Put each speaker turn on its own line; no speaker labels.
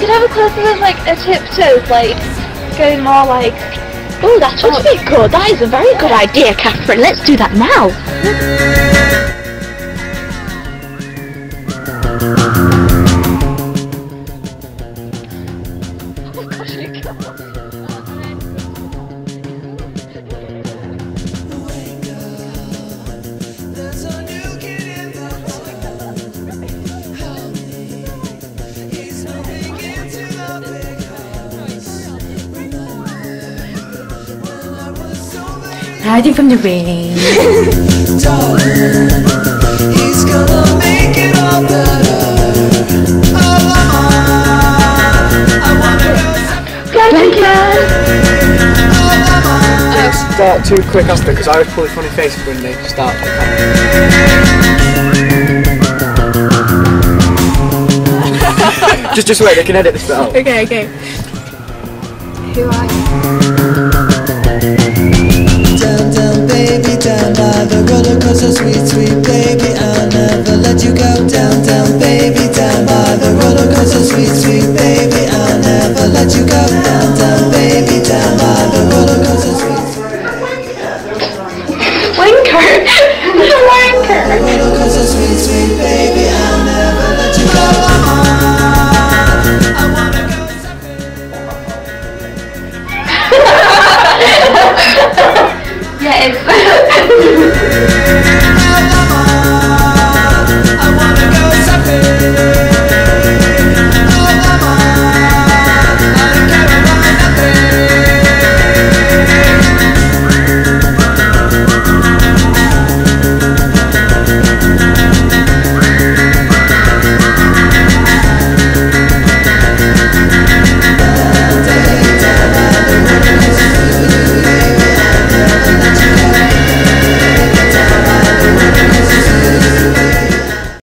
could have a up of like a tiptoes, like going more like, oh, that's a good. That is a very good idea, Catherine. Let's do that now.
Hiding from the rain.
darling? He's gonna make it all better. I wanna
Start too quick, Asta, because I always pull a funny face when they start. just, just wait. They can edit this bit out.
Okay, okay. Who are you?
Sweet, baby. I'll never let you go.